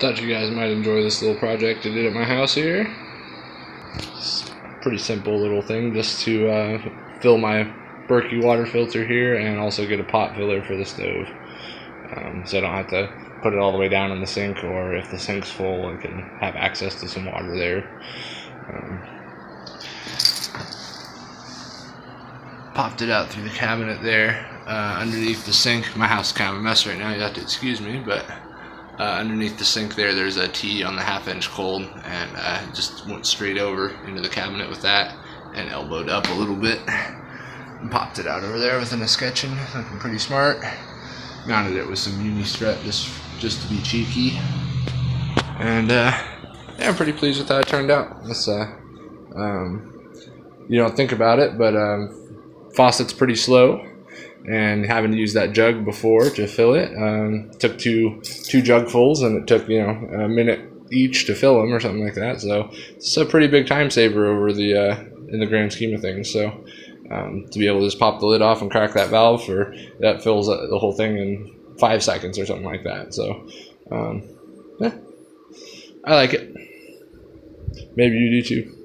Thought you guys might enjoy this little project I did at my house here. It's a pretty simple little thing just to uh, fill my Berkey water filter here and also get a pot filler for the stove. Um, so I don't have to put it all the way down in the sink or if the sink's full I can have access to some water there. Um, popped it out through the cabinet there uh, underneath the sink. My house is kind of a mess right now, you have to excuse me, but uh, underneath the sink there, there's a T on the half inch cold, and uh, just went straight over into the cabinet with that and elbowed up a little bit. And popped it out over there with an escutcheon, looking pretty smart. Mounted it with some Unistrut just, just to be cheeky. And uh, yeah, I'm pretty pleased with how it turned out. It's, uh, um, you don't think about it, but um, faucet's pretty slow and having to use that jug before to fill it um, took two two jugfuls and it took you know a minute each to fill them or something like that. So it's a pretty big time saver over the uh, in the grand scheme of things. So um, to be able to just pop the lid off and crack that valve for that fills the whole thing in five seconds or something like that. So um, yeah, I like it. Maybe you do too